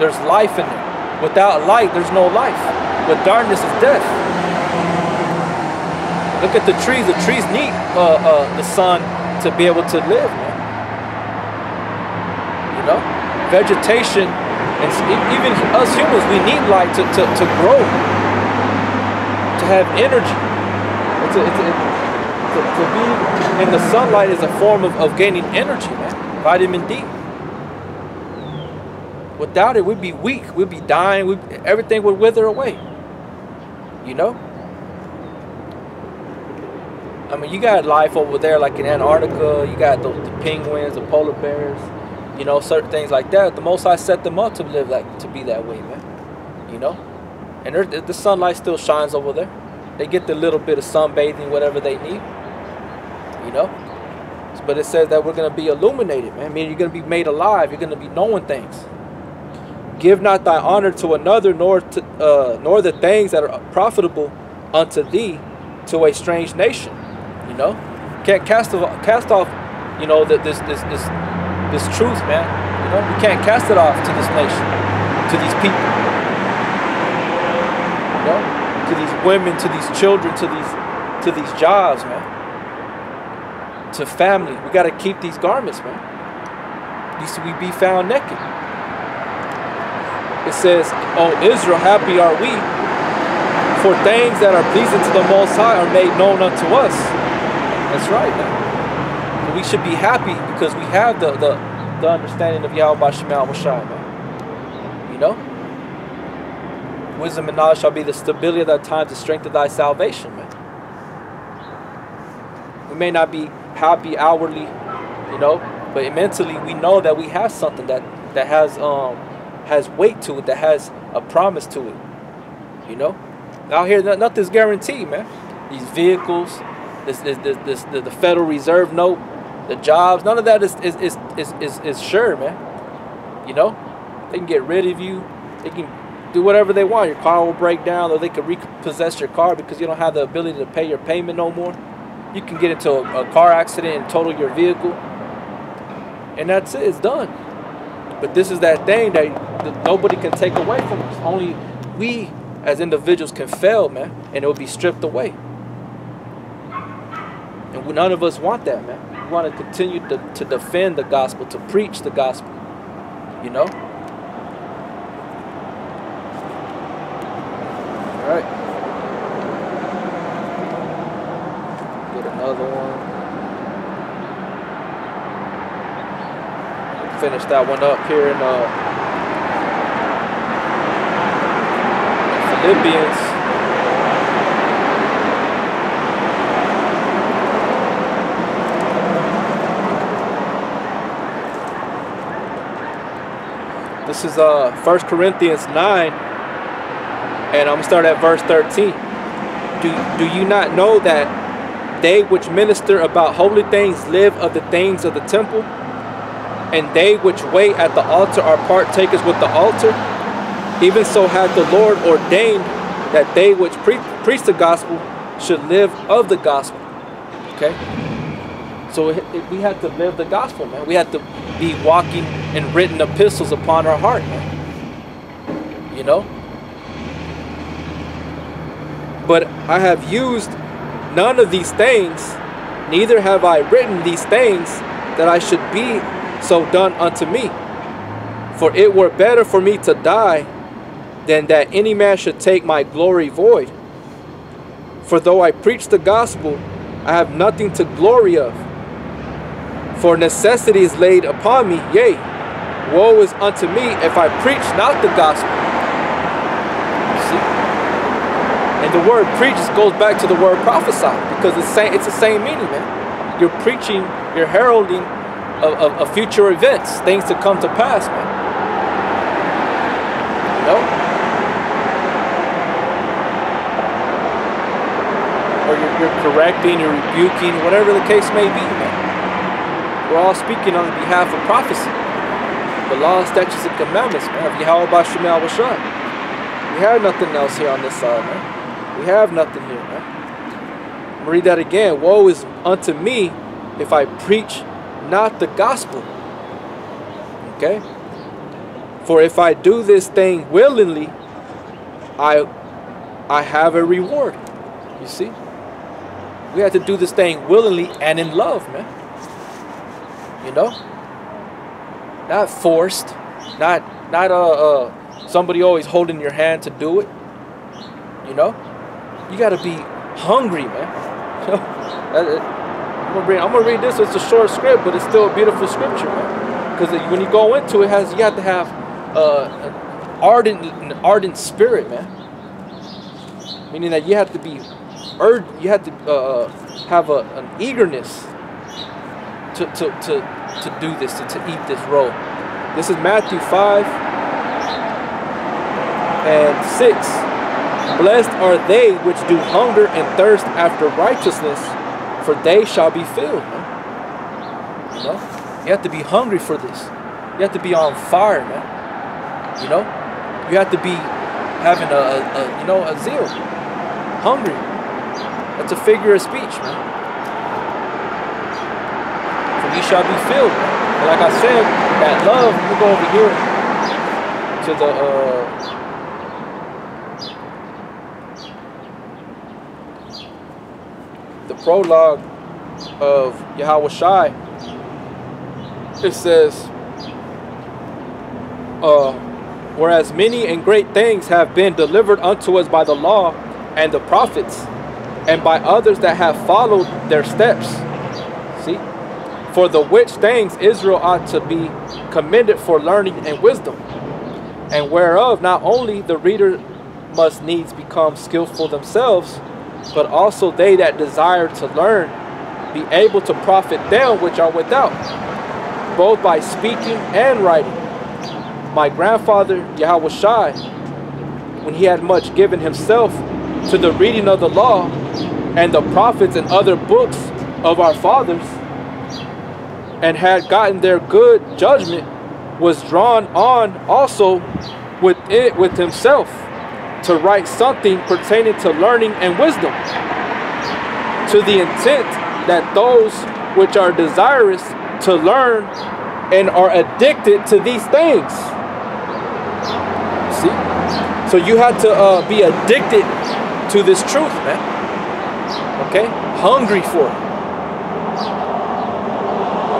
There's life in it. Without light, there's no life. With darkness is death. Look at the trees. The trees need uh, uh, the sun to be able to live, man. You know, vegetation, and even us humans, we need light to, to, to grow, to have energy. It's a, it's a, to, to be in the sunlight is a form of, of gaining energy, man. Vitamin D. Without it, we'd be weak. We'd be dying. We'd, everything would wither away. You know? I mean, you got life over there, like in Antarctica. You got the, the penguins, the polar bears. You know, certain things like that. The Most High set them up to live like to be that way, man. You know, and the sunlight still shines over there. They get the little bit of sunbathing, whatever they need. You know, but it says that we're gonna be illuminated, man. I mean, you're gonna be made alive. You're gonna be knowing things. Give not thy honor to another, nor to, uh, nor the things that are profitable unto thee to a strange nation. You know, can't cast off, cast off, you know, that this this this this truth, man. You know, we can't cast it off to this nation, to these people. You know, to these women, to these children, to these to these jobs, man. To family, we got to keep these garments, man. Lest we be found naked. It says, "Oh Israel, happy are we, for things that are pleasing to the Most High are made known unto us." That's right, man. We should be happy because we have the the, the understanding of Yahweh Mashai, man. You know? Wisdom and knowledge shall be the stability of thy times, the strength of thy salvation, man. We may not be happy outwardly, you know, but mentally we know that we have something that that has um has weight to it, that has a promise to it. You know? Out here nothing's guaranteed, man. These vehicles, this, this, this, this the, the Federal Reserve note, the jobs, none of that is is, is, is, is, is sure, man. You know? They can get rid of you. They can do whatever they want. Your car will break down or they can repossess your car because you don't have the ability to pay your payment no more. You can get into a, a car accident and total your vehicle. And that's it. It's done. But this is that thing that, that nobody can take away from us. Only we as individuals can fail, man. And it will be stripped away. And none of us want that, man. We want to continue to, to defend the gospel, to preach the gospel. You know? All right. Get another one. Finish that one up here in uh, Philippians. This is uh 1 Corinthians 9 and I'm gonna start at verse 13. Do, do you not know that they which minister about holy things live of the things of the temple? And they which wait at the altar are partakers with the altar? Even so hath the Lord ordained that they which pre preach the gospel should live of the gospel. Okay? So it, it, we have to live the gospel, man. We have to be walking and written epistles upon our heart, man. You know? But I have used none of these things, neither have I written these things that I should be so done unto me. For it were better for me to die than that any man should take my glory void. For though I preach the gospel, I have nothing to glory of. For necessity is laid upon me, yea, woe is unto me if I preach not the gospel. And the word preach goes back to the word prophesy because it's, same, it's the same meaning, man. You're preaching, you're heralding of, of, of future events, things to come to pass, man. You know? Or you're, you're correcting, you're rebuking, whatever the case may be, man. We're all speaking on behalf of prophecy. The law, statutes, and commandments, man. Of Yahweh Bashemal Bashar. We have nothing else here on this side, man. We have nothing here, man. I'm gonna read that again. Woe is unto me if I preach not the gospel. Okay? For if I do this thing willingly, I I have a reward. You see? We have to do this thing willingly and in love, man. You know? Not forced. Not not uh, uh somebody always holding your hand to do it. You know? You gotta be hungry, man. I'm gonna read, I'm gonna read this. It's a short script, but it's still a beautiful scripture, man. Because when you go into it, has you have to have uh, an ardent, an ardent spirit, man. Meaning that you have to be urged. You had to uh, uh, have a, an eagerness to to to to do this, to, to eat this roll. This is Matthew five and six. Blessed are they which do hunger and thirst after righteousness for they shall be filled. You know, you have to be hungry for this. You have to be on fire, man. You know, you have to be having a, a, a you know a zeal, hungry. That's a figure of speech, man. For ye shall be filled. And like I said, that love. We go over here to the. Uh, prologue of Yahweh Shai, it says, uh, Whereas many and great things have been delivered unto us by the law and the prophets, and by others that have followed their steps. See? For the which things Israel ought to be commended for learning and wisdom, and whereof not only the reader must needs become skillful themselves, but also they that desire to learn be able to profit them which are without, both by speaking and writing. My grandfather Yahweh Shai, when he had much given himself to the reading of the law and the prophets and other books of our fathers, and had gotten their good judgment, was drawn on also with it with himself to write something pertaining to learning and wisdom, to the intent that those which are desirous to learn and are addicted to these things. See? So you have to uh, be addicted to this truth, man. Okay? Hungry for it.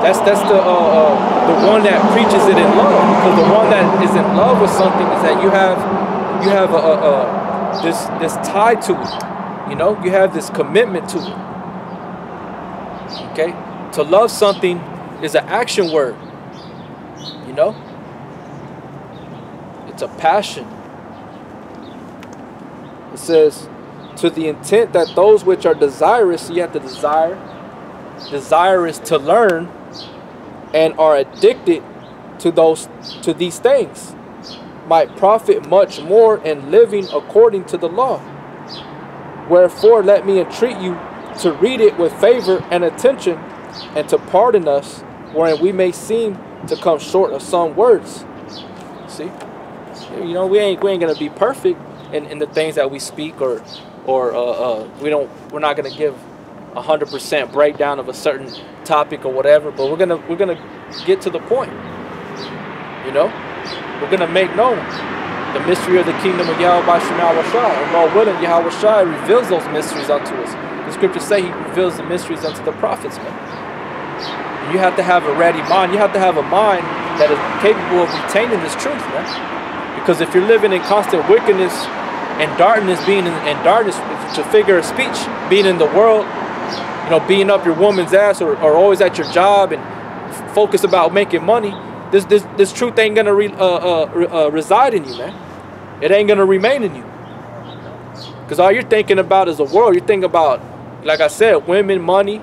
That's that's the uh, uh, the one that preaches it in love. Because the one that is in love with something is that you have you have a, a, a this this tie to it. You know, you have this commitment to it. Okay, to love something is an action word. You know, it's a passion. It says, to the intent that those which are desirous, you have to desire, desirous to learn, and are addicted to those to these things might profit much more in living according to the law. Wherefore, let me entreat you to read it with favor and attention, and to pardon us, wherein we may seem to come short of some words. See, you know, we ain't we ain't gonna be perfect in, in the things that we speak, or or uh, uh, we don't we're not gonna give a hundred percent breakdown of a certain topic or whatever. But we're gonna we're gonna get to the point. You know. We're going to make known the mystery of the kingdom of Yahweh by Shemah And Lord willing, Yahweh Shai reveals those mysteries unto us. The scriptures say he reveals the mysteries unto the prophets, man. You have to have a ready mind. You have to have a mind that is capable of retaining this truth, man. Because if you're living in constant wickedness and darkness, being in and darkness, to figure of speech, being in the world, you know, being up your woman's ass or, or always at your job and focus about making money, this this this truth ain't gonna re, uh, uh, uh, reside in you, man. It ain't gonna remain in you. Cause all you're thinking about is the world. You're thinking about, like I said, women, money.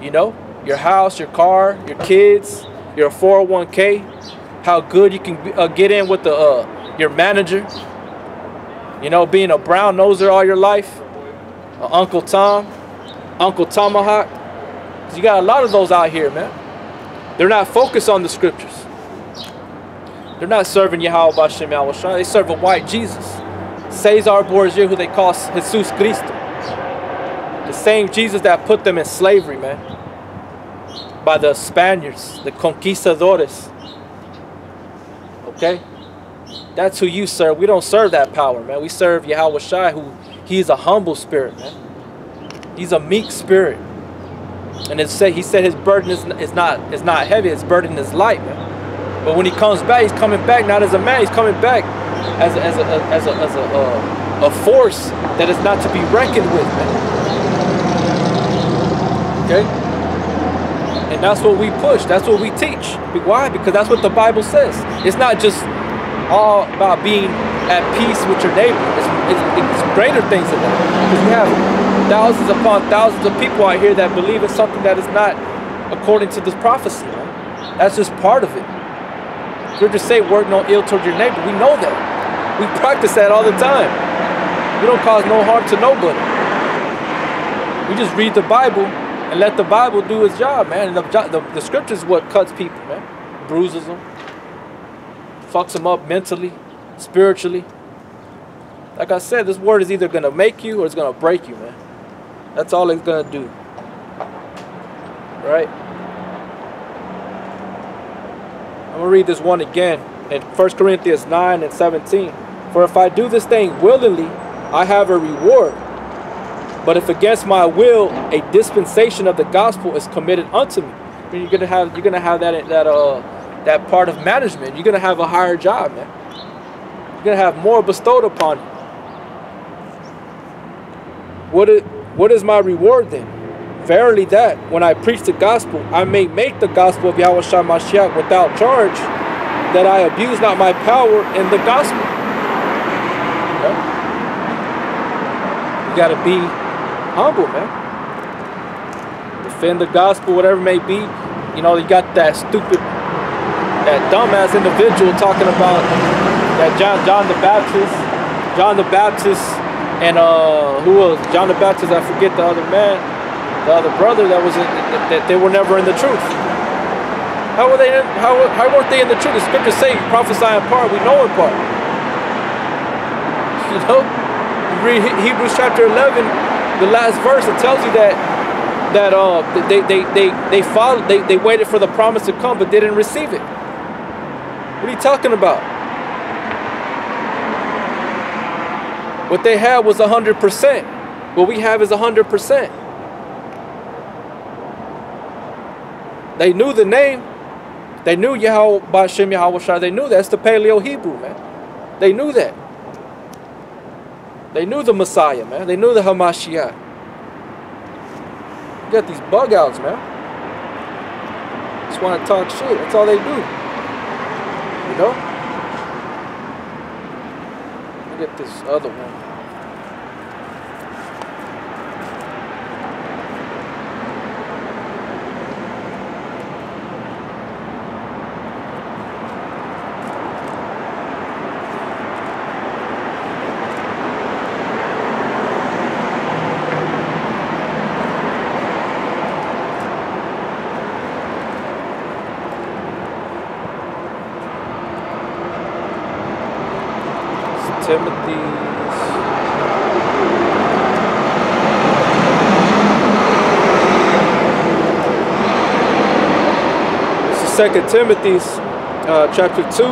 You know, your house, your car, your kids, your 401k, how good you can uh, get in with the uh, your manager. You know, being a brown noser all your life, Uncle Tom, Uncle Tomahawk. You got a lot of those out here, man. They're not focused on the scriptures. They're not serving Yahweh Bashem Yahweh They serve a white Jesus. Cesare Borgia, who they call Jesus Cristo. The same Jesus that put them in slavery, man. By the Spaniards, the conquistadores. Okay? That's who you serve. We don't serve that power, man. We serve Yahweh Shai, who he's a humble spirit, man. He's a meek spirit. And it say he said his burden is, is not is not heavy, his burden is light, man. But when he comes back, he's coming back not as a man, he's coming back as a, as a, as a, as a, uh, a force that is not to be reckoned with, man. Okay? And that's what we push. That's what we teach. Why? Because that's what the Bible says. It's not just all about being at peace with your neighbor. It's, it's, it's greater things than that. Because we have thousands upon thousands of people out here that believe in something that is not according to this prophecy. That's just part of it. You're just saying work no ill towards your neighbor. We know that. We practice that all the time. We don't cause no harm to nobody. We just read the Bible and let the Bible do its job, man. And the, the, the scripture is what cuts people, man. Bruises them, fucks them up mentally, spiritually. Like I said, this word is either going to make you or it's going to break you, man. That's all it's going to do. Right? I'm going to read this one again in 1 Corinthians 9 and 17. For if I do this thing willingly, I have a reward. But if against my will a dispensation of the gospel is committed unto me, then you're gonna have you're gonna have that that uh that part of management. You're gonna have a higher job, man. You're gonna have more bestowed upon you. What is what is my reward then? Verily that when I preach the gospel, I may make the gospel of Yahweh Mashiach without charge, that I abuse not my power in the gospel. Okay? You gotta be humble, man. Defend the gospel, whatever it may be. You know, you got that stupid, that dumbass individual talking about that John, John the Baptist, John the Baptist, and uh, who was John the Baptist? I forget the other man, the other brother that was in, that they were never in the truth. How were they? In, how how weren't they in the truth? The scriptures say, "Prophesy in part, we know in part." You know, you read Hebrews chapter eleven the last verse it tells you that that uh they they they they followed they, they waited for the promise to come but they didn't receive it. What are you talking about? What they had was a hundred percent. What we have is a hundred percent. They knew the name. They knew Yahweh Bashem Yahweh They knew that's the Paleo Hebrew, man. They knew that. They knew the Messiah, man. They knew the Hamashiach. You got these bug outs, man. Just want to talk shit. That's all they do. You know? Look at this other one. Second Timothy uh, chapter 2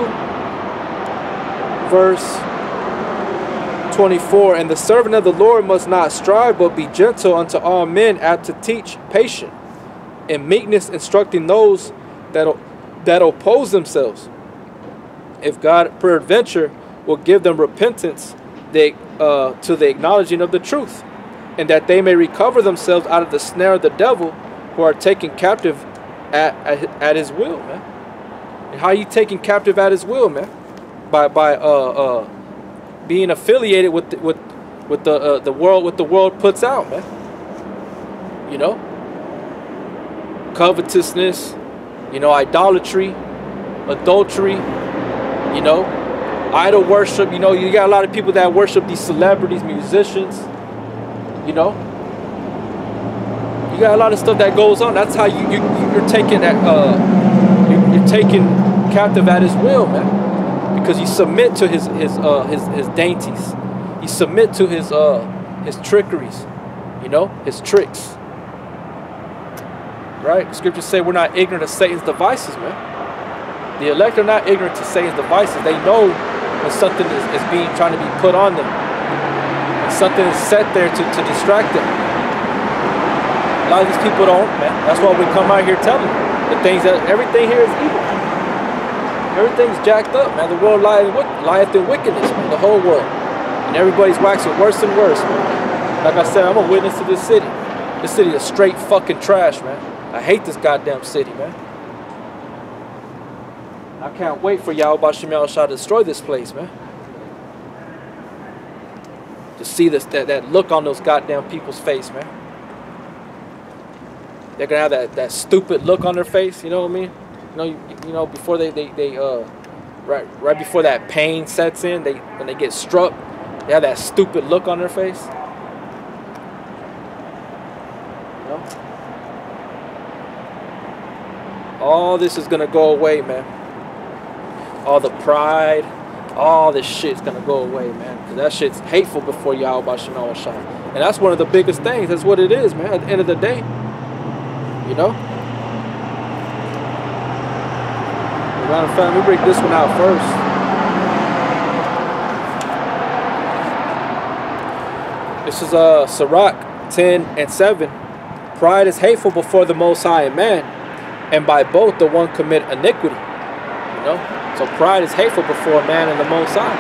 verse 24 and the servant of the Lord must not strive but be gentle unto all men apt to teach patient in meekness instructing those that that oppose themselves. If God peradventure will give them repentance they, uh, to the acknowledging of the truth and that they may recover themselves out of the snare of the devil who are taken captive at, at, at his will, man. And how you taken captive at his will, man? By by uh uh being affiliated with the, with with the uh, the world what the world puts out, man. You know, covetousness, you know, idolatry, adultery, you know, idol worship. You know, you got a lot of people that worship these celebrities, musicians. You know, got a lot of stuff that goes on. That's how you, you you're taking that uh, you, you're taking captive at his will, man, because you submit to his his uh, his his dainties. You submit to his uh his trickeries, you know, his tricks. Right? Scriptures say we're not ignorant of Satan's devices, man. The elect are not ignorant to Satan's devices. They know when something is, is being trying to be put on them. When something is set there to, to distract them. A lot of these people don't, man. That's why we come out here telling them the things that everything here is evil. Everything's jacked up, man. The world lieth in wickedness, man. The whole world. And everybody's waxing worse and worse, man. Like I said, I'm a witness to this city. This city is straight fucking trash, man. I hate this goddamn city, man. I can't wait for Yahweh Shem Shah to destroy this place, man. To see this that, that look on those goddamn people's face, man. They're gonna have that, that stupid look on their face, you know what I mean? You know, you, you know, before they, they, they uh right right before that pain sets in, they when they get struck, they have that stupid look on their face. You know? All this is gonna go away, man. All the pride, all this shit's gonna go away, man. Cause that shit's hateful before you all Yahweh Shema Shah. And that's one of the biggest things. That's what it is, man. At the end of the day. You know? Matter of fact, let me break this one out first. This is uh, Sirach 10 and 7. Pride is hateful before the Most High and man, and by both the one commit iniquity. You know? So pride is hateful before man and the Most High.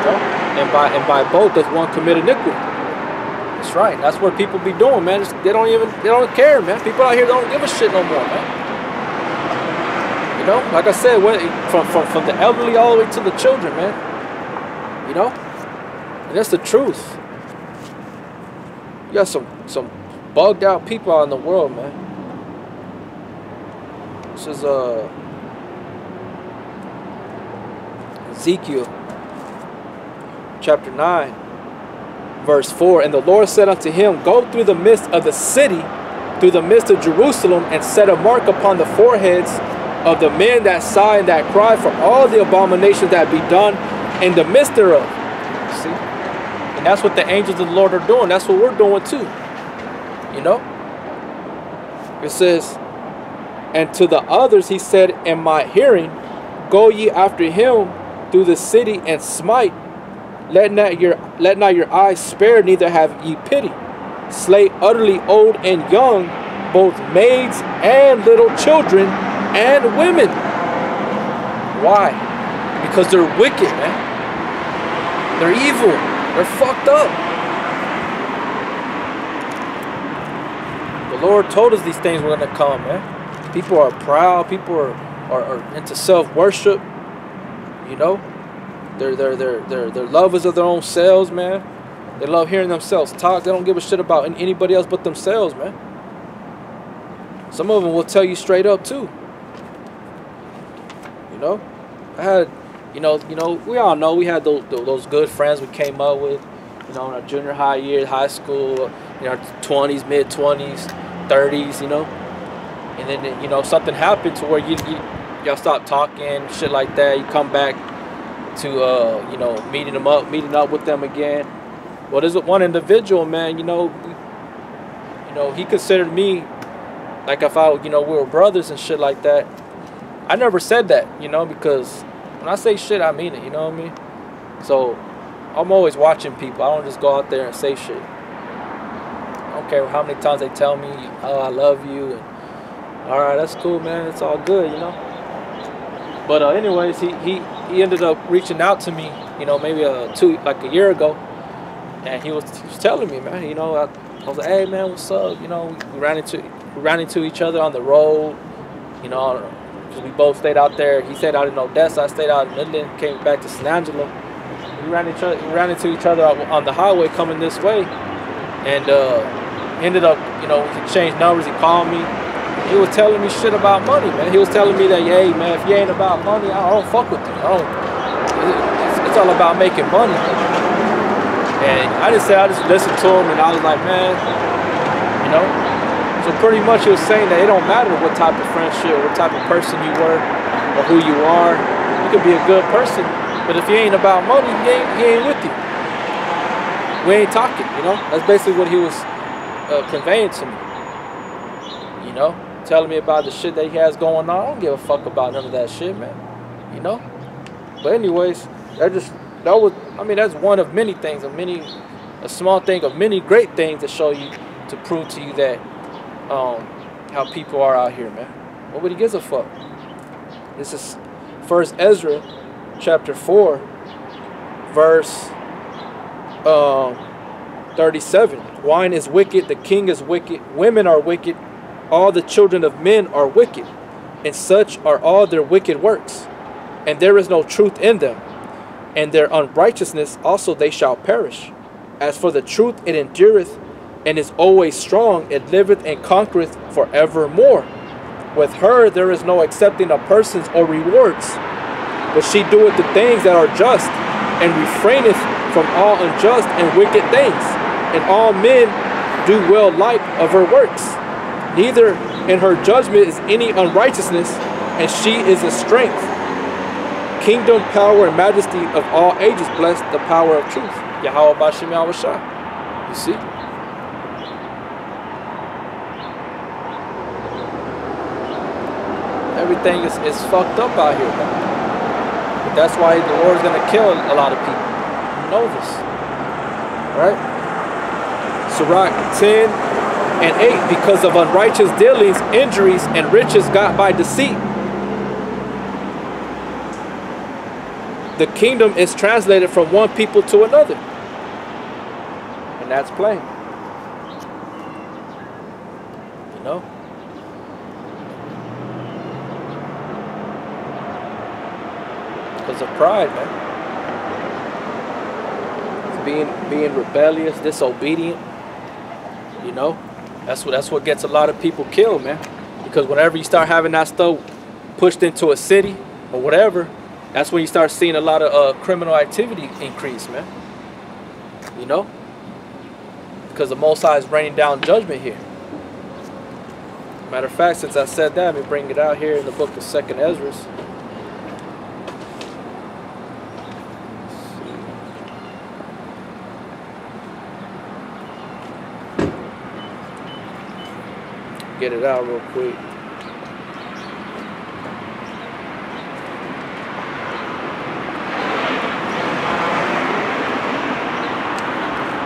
You know? And by and by both does one commit iniquity. Right. That's what people be doing, man. It's, they don't even they don't care, man. People out here don't give a shit no more, man. You know, like I said, when, from, from, from the elderly all the way to the children, man. You know? And that's the truth. You got some, some bugged out people out in the world, man. This is uh, Ezekiel chapter 9, verse 4. And the Lord said unto him, Go through the midst of the city, through the midst of Jerusalem, and set a mark upon the foreheads of the men that sigh and that cry for all the abominations that be done in the midst thereof. See? And that's what the angels of the Lord are doing. That's what we're doing too. You know? It says, And to the others he said in my hearing, Go ye after him through the city and smite. Let not your let not your eyes spare, neither have ye pity. Slay utterly old and young, both maids and little children, and women. Why? Because they're wicked, man. They're evil. They're fucked up. The Lord told us these things were to come, man. People are proud. People are, are, are into self-worship. You know? They're, they're, they're, they're, they're lovers of their own selves, man. They love hearing themselves talk. They don't give a shit about anybody else but themselves, man. Some of them will tell you straight up, too. You know, I had, you know, you know, we all know we had those those good friends we came up with, you know, in our junior high years, high school, in our twenties, mid twenties, thirties, you know, and then you know something happened to where you, you y'all stop talking, shit like that. You come back to uh, you know meeting them up, meeting up with them again. Well, there's one individual, man. You know, you know, he considered me like if I, you know, we were brothers and shit like that. I never said that, you know, because when I say shit, I mean it, you know what I mean? So I'm always watching people. I don't just go out there and say shit. I don't care how many times they tell me, oh, I love you. And, all right, that's cool, man. It's all good, you know? But uh, anyways, he, he, he ended up reaching out to me, you know, maybe a two, like a year ago. And he was, he was telling me, man, you know, I, I was like, hey, man, what's up? You know, we ran into, we ran into each other on the road, you know, we both stayed out there. He stayed out in Odessa. I stayed out in Midland. Came back to San Angelo. We ran, each other, we ran into each other on the highway coming this way, and uh, ended up, you know, we exchanged numbers. He called me. He was telling me shit about money, man. He was telling me that, hey, man, if you ain't about money, I don't fuck with you. I don't. It's, it's all about making money. And I just said, I just listened to him, and I was like, man, you know, so pretty much he was saying that it don't matter what type of friendship, or what type of person you were, or who you are. You could be a good person, but if you ain't about money, he ain't, he ain't with you. We ain't talking, you know? That's basically what he was uh, conveying to me. You know? Telling me about the shit that he has going on. I don't give a fuck about none of that shit, man. You know? But anyways, That just that was I mean that's one of many things, of many a small thing of many great things to show you to prove to you that um, how people are out here, man. Nobody gives a fuck. This is First Ezra, chapter four, verse um, thirty-seven. Wine is wicked, the king is wicked, women are wicked, all the children of men are wicked, and such are all their wicked works, and there is no truth in them, and their unrighteousness also they shall perish. As for the truth, it endureth and is always strong, it liveth and conquereth forevermore. With her there is no accepting of persons or rewards, but she doeth the things that are just, and refraineth from all unjust and wicked things, and all men do well like of her works. Neither in her judgment is any unrighteousness, and she is a strength. Kingdom, power, and majesty of all ages bless the power of truth. Yahweh Bashim Yahweh You see? everything is, is fucked up out here, But that's why the Lord's gonna kill a lot of people. You know this. Right? Sirach 10 and 8, because of unrighteous dealings, injuries, and riches got by deceit. The kingdom is translated from one people to another. And that's plain. You know? because of pride, man. It's being being rebellious, disobedient. You know, that's what that's what gets a lot of people killed, man. Because whenever you start having that stuff pushed into a city or whatever, that's when you start seeing a lot of uh, criminal activity increase, man. You know, because the Most High is raining down judgment here. Matter of fact, since I said that, let me bring it out here in the book of Second Ezra. Get it out real quick.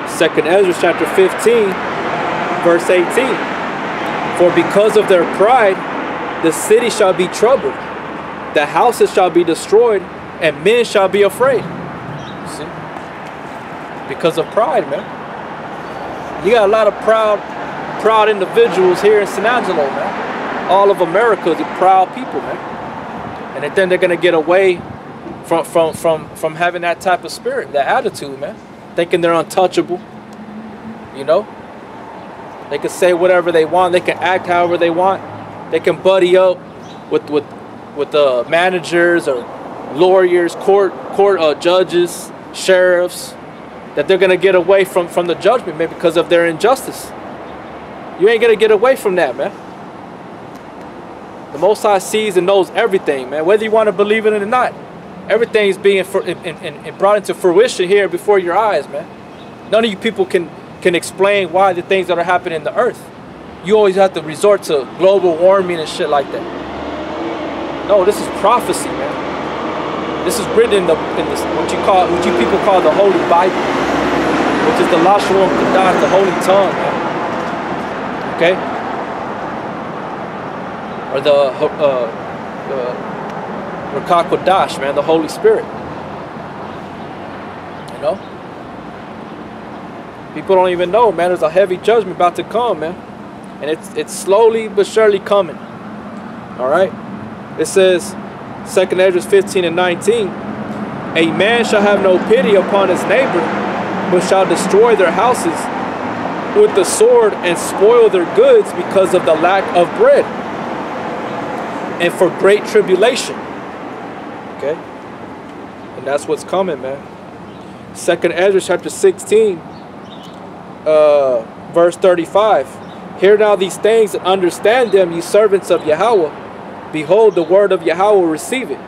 Second Ezra chapter 15, verse 18. For because of their pride, the city shall be troubled, the houses shall be destroyed, and men shall be afraid. See? Because of pride, man. You got a lot of proud proud individuals here in San Angelo, man. All of America, the proud people, man. And then they're gonna get away from from from from having that type of spirit, that attitude, man. Thinking they're untouchable. You know? They can say whatever they want, they can act however they want. They can buddy up with with with the uh, managers or lawyers, court court uh, judges, sheriffs, that they're gonna get away from from the judgment, man, because of their injustice. You ain't gonna get away from that, man. The Most High sees and knows everything, man. Whether you want to believe it or not, everything's being in, in, in brought into fruition here before your eyes, man. None of you people can can explain why the things that are happening in the earth. You always have to resort to global warming and shit like that. No, this is prophecy, man. This is written in the in this what you call what you people call the Holy Bible, which is the Lashon Kodash, the Holy Tongue. Man okay? Or the uh, uh, man, the Holy Spirit. You know? People don't even know, man. There's a heavy judgment about to come, man. And it's it's slowly but surely coming. All right? It says, 2nd Ezra 15 and 19, A man shall have no pity upon his neighbor, but shall destroy their houses with the sword and spoil their goods because of the lack of bread and for great tribulation. Okay? And that's what's coming, man. Second Ezra chapter 16, uh, verse 35. Hear now these things and understand them, ye servants of Yahweh. Behold, the word of Yahweh receive it.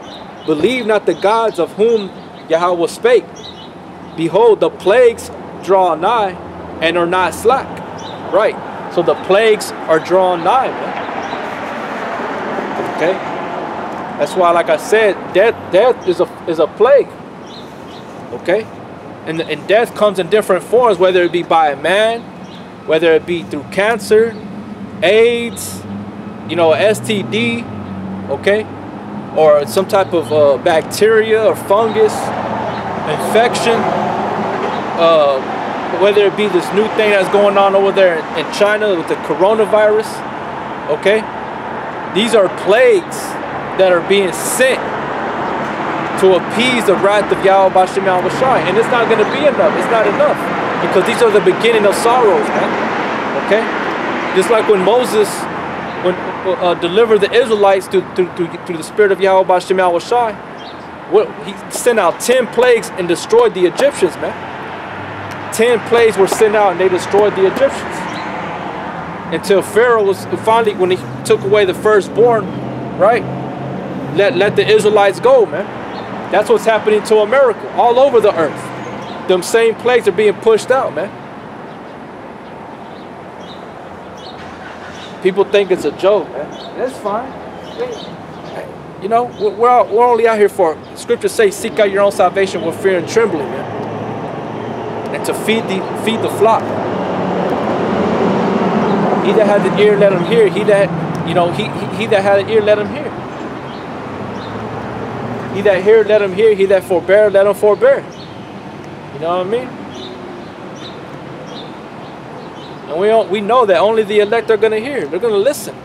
Believe not the gods of whom Yahweh spake. Behold, the plagues draw nigh, and are not slack. Right. So the plagues are drawn nigh, man. Okay? That's why, like I said, death, death is a is a plague. Okay? And, and death comes in different forms, whether it be by a man, whether it be through cancer, AIDS, you know, STD, okay? Or some type of uh, bacteria or fungus, infection, uh, whether it be this new thing that's going on over there in China with the coronavirus, okay? These are plagues that are being sent to appease the wrath of Yahweh Bashem Shai. And it's not going to be enough. It's not enough. Because these are the beginning of sorrows, man. Okay? Just like when Moses when, uh, delivered the Israelites through, the spirit of Yahweh Bashem what, he sent out 10 plagues and destroyed the Egyptians, man. 10 plagues were sent out and they destroyed the Egyptians. Until Pharaoh was finally, when he took away the firstborn, right? Let, let the Israelites go, man. That's what's happening to America all over the earth. Them same plagues are being pushed out, man. People think it's a joke, man. That's fine. You know, we're, we're only out here for, scriptures say, seek out your own salvation with fear and trembling, man. And to feed the, feed the flock. He that has an ear, let him hear. He that, you know, he, he, he that had an ear, let him hear. He that hear, let him hear. He that forbear, let him forbear. You know what I mean? And we don't, we know that only the elect are going to hear. They're going to listen.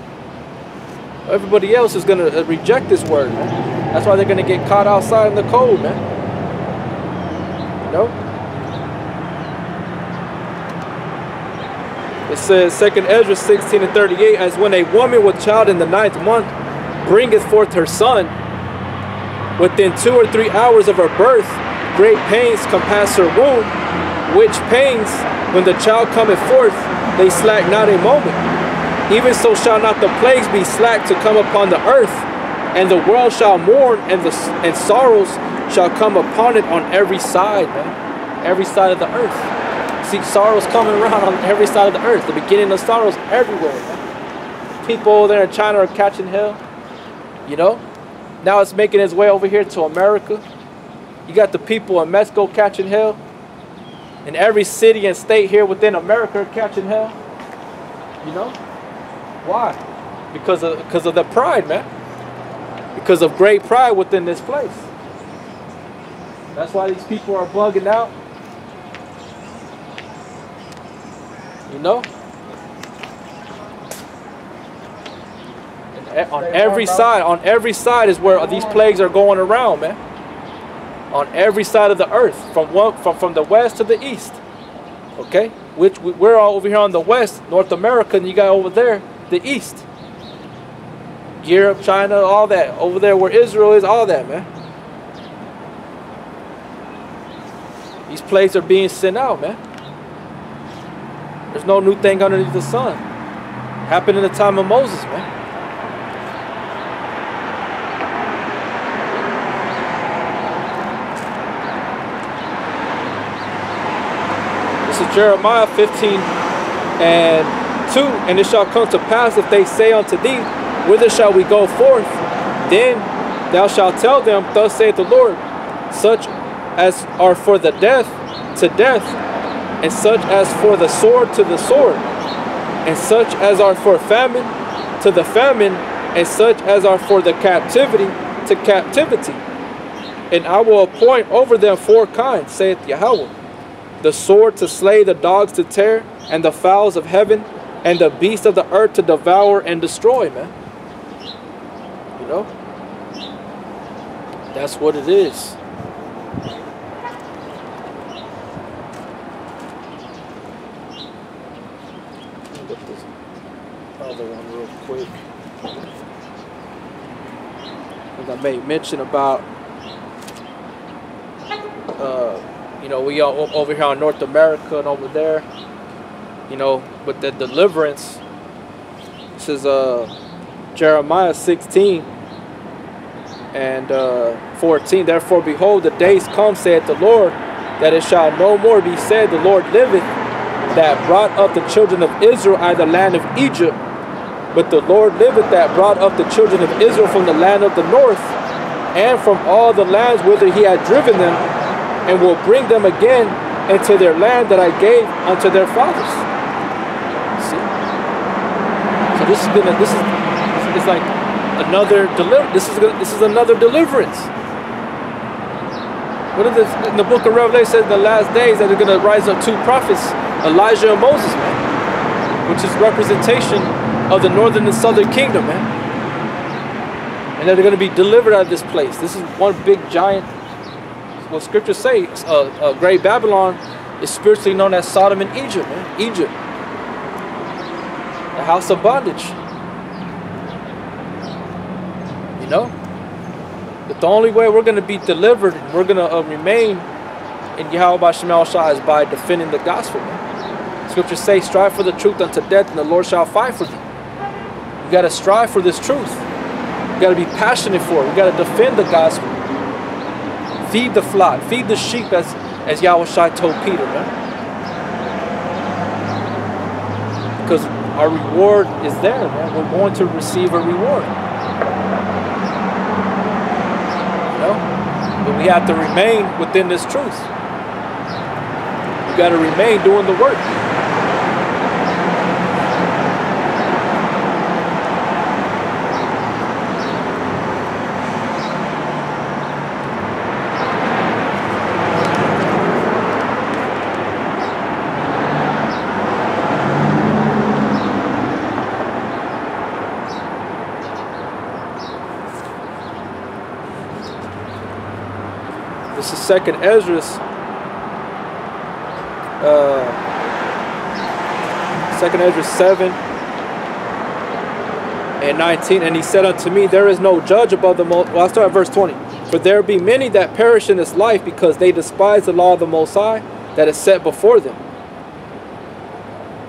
Everybody else is going to uh, reject this word. Man. That's why they're going to get caught outside in the cold, man. You know? It says, 2nd Ezra 16 and 38, as when a woman with child in the ninth month bringeth forth her son, Within two or three hours of her birth, great pains compass her womb, which pains, when the child cometh forth, they slack not a moment. Even so shall not the plagues be slack to come upon the earth, and the world shall mourn, and the and sorrows shall come upon it on every side, man. Every side of the earth. See, sorrows coming around on every side of the earth. The beginning of sorrows everywhere. People there in China are catching hell. You know? Now it's making its way over here to America. You got the people in Mexico catching hell. And every city and state here within America are catching hell. You know? Why? Because of because of the pride, man. Because of great pride within this place. That's why these people are bugging out. You know? on every side, on every side is where these plagues are going around, man. On every side of the earth, from one, from from the west to the east. Okay, which we're all over here on the west, North America, and you got over there the east. Europe, China, all that over there where Israel is, all that, man. These plagues are being sent out, man. There's no new thing underneath the sun. Happened in the time of Moses, man. This is Jeremiah 15 and 2, and it shall come to pass if they say unto thee, Whither shall we go forth? Then thou shalt tell them, Thus saith the Lord, such as are for the death to death, and such as for the sword to the sword, and such as are for famine to the famine, and such as are for the captivity to captivity. And I will appoint over them four kinds, saith Yahweh the sword to slay, the dogs to tear, and the fowls of heaven, and the beasts of the earth to devour and destroy, man. You know? That's what it is. Other one real quick. As I made mention about uh, you know, we all over here in North America and over there, you know, with the deliverance. This is uh, Jeremiah 16 and uh, 14. Therefore, behold, the days come, saith the Lord, that it shall no more be said, the Lord liveth, that brought up the children of Israel out of the land of Egypt. But the Lord liveth that brought up the children of Israel from the land of the north, and from all the lands whither he had driven them, and will bring them again into their land that I gave unto their fathers. See? So this is gonna this is it's like another deliver this is this is another deliverance. What is this in the book of Revelation says in the last days that are gonna rise up two prophets, Elijah and Moses, man. Which is representation of the northern and southern kingdom, man. And they're gonna be delivered out of this place. This is one big giant what scriptures say, uh, uh, Great Babylon is spiritually known as Sodom and Egypt, man. Egypt. The house of bondage. You know? But the only way we're going to be delivered and we're going to uh, remain in Yahawashi is by defending the gospel, man. Scriptures say, strive for the truth unto death and the Lord shall fight for thee. You got to strive for this truth. You got to be passionate for it. You got to defend the gospel. Feed the flock. Feed the sheep as, as Yahawashi told Peter, man. Because our reward is there, man. We're going to receive a reward. You know? But we have to remain within this truth. You got to remain doing the work. Second Esdras. Uh, Second Ezra seven and nineteen, and he said unto me, There is no judge above the most. Well, I'll start at verse twenty. For there be many that perish in this life because they despise the law of the Most High that is set before them.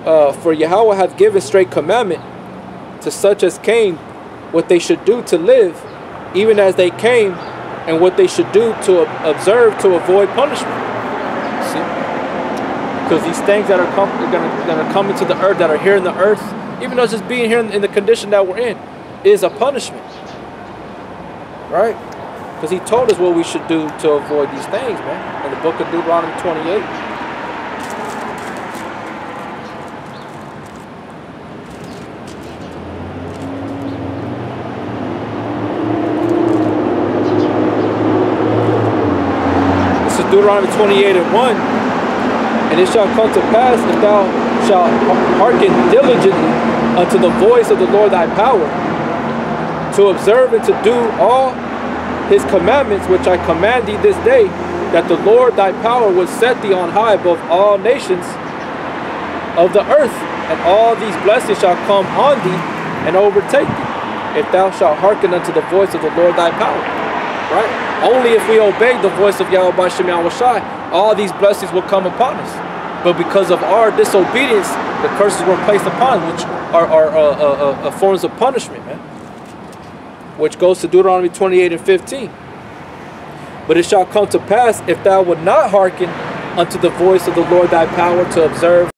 Uh, for Yahweh hath given straight commandment to such as came what they should do to live, even as they came and what they should do to observe to avoid punishment. See? Because these things that are, come, are coming to the earth, that are here in the earth, even though just being here in the condition that we're in, is a punishment. Right? Because he told us what we should do to avoid these things, man. In the book of Deuteronomy 28. Deuteronomy 28 and 1. And it shall come to pass if thou shalt hearken diligently unto the voice of the Lord thy power, to observe and to do all his commandments which I command thee this day, that the Lord thy power will set thee on high above all nations of the earth, and all these blessings shall come on thee and overtake thee, if thou shalt hearken unto the voice of the Lord thy power. Right? Only if we obey the voice of Yahweh Shem Shai, all these blessings will come upon us. But because of our disobedience, the curses were placed upon which are, are uh, uh, uh, forms of punishment, man. Which goes to Deuteronomy 28 and 15. But it shall come to pass if thou would not hearken unto the voice of the Lord thy power to observe